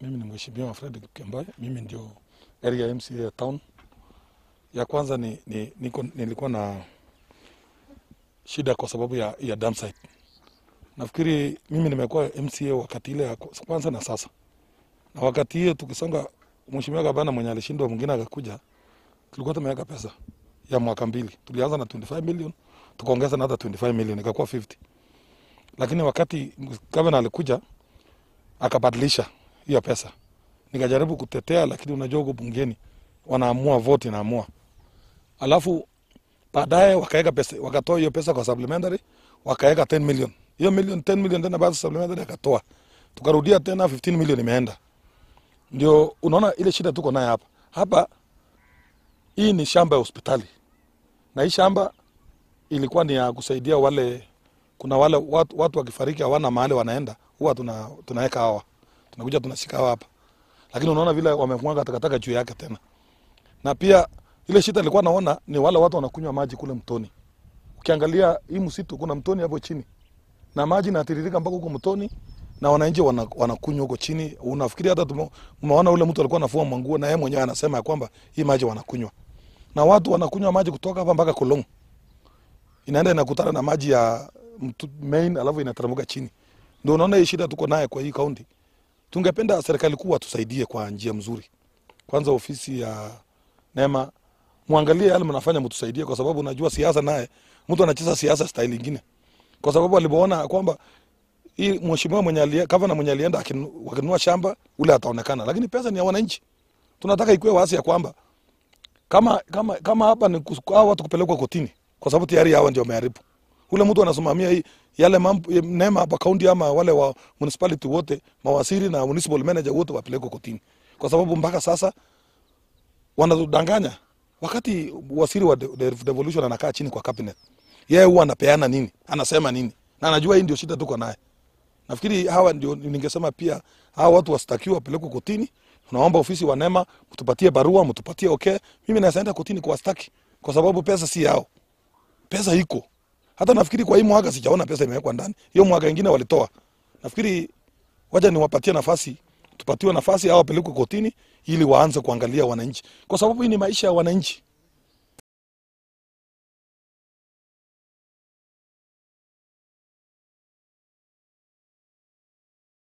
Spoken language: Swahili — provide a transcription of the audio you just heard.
Mimi ni Mheshimiwa Fred Kembai, mimi ndio area MCA ya town. Ya kwanza ni, ni, niko, nilikuwa na shida kwa sababu ya, ya dam site. Nafikiri mimi nimekuwa MCA wakati ile kwanza na sasa, na wakati hiyo tukisonga, Mheshimiwa Gavana mwenye alishindwa mwingine akakuja, tulikuwa tumeweka pesa ya mwaka mbili. Tulianza na 25 million tukaongeza na hata 25 million ikakuwa 50, lakini wakati gavana alikuja akabadilisha hiyo pesa, nikajaribu kutetea, lakini unajua huko bungeni wanaamua vote inaamua, alafu baadaye wakaweka pesa, wakatoa hiyo pesa kwa supplementary, wakaweka 10 million. Hiyo million 10 million tena basi supplementary akatoa, tukarudia tena 15 million imeenda. Ndio unaona ile shida tuko nayo hapa hapa. Hii ni shamba ya hospitali na hii shamba ilikuwa ni ya kusaidia wale, kuna wale watu, watu wakifariki hawana mahali wanaenda, huwa tuna tunaweka hawa, tunakuja tunashika hapa, lakini unaona vile wamemwaga takataka juu yake tena. Na pia ile shida nilikuwa naona ni wale watu wanakunywa maji kule mtoni. Ukiangalia hii msitu kuna mtoni hapo chini na maji natiririka mpaka huko mtoni na wananchi wanakunywa huko chini. Unafikiri hata tumeona ule mtu alikuwa anafua manguo na yeye mwenyewe anasema kwamba hii maji wanakunywa, na watu wanakunywa maji kutoka hapa mpaka Kolong, inaenda inakutana na maji ya main, alafu inateremka chini. Ndio unaona hii shida tuko naye kwa hii kaunti. Tungependa serikali kuu atusaidie kwa njia mzuri. Kwanza ofisi ya NEMA muangalie yale mnafanya, mtusaidie, kwa sababu najua siasa naye mtu anacheza siasa style nyingine, kwa sababu alipoona kwamba hii mheshimiwa mwenye alia gavana mwenye alienda akinunua shamba ule ataonekana, lakini pesa ni ya wananchi. Tunataka ikuwe wazi ya kwamba kama kama kama hapa ni kwa watu kupelekwa kotini, kwa sababu tayari hawa ndio wameharibu. Ule mtu anasimamia hii yale mambo Neema hapa kaunti, ama wale wa municipality wote, mawaziri na municipal manager wote wapelekwe kotini, kwa sababu mpaka sasa wanatudanganya. Wakati waziri wa de- de- devolution anakaa chini kwa cabinet, yeye huwa anapeana nini, anasema nini, na anajua hii ndio shida tuko naye. Nafikiri hawa ndio ningesema pia hawa watu wastakiwa wapelekwe kotini. Tunaomba ofisi wa nema mtupatie barua, mtupatie okay. Mimi naweza enda kotini kuwastaki kwa sababu pesa si yao, pesa iko. Hata nafikiri kwa hii mwaka sijaona pesa imewekwa ndani, hiyo mwaka ingine walitoa. Nafikiri wacha niwapatie nafasi, tupatiwe nafasi au wapelekwe kotini ili waanze kuangalia wananchi, kwa sababu hii ni maisha ya wananchi.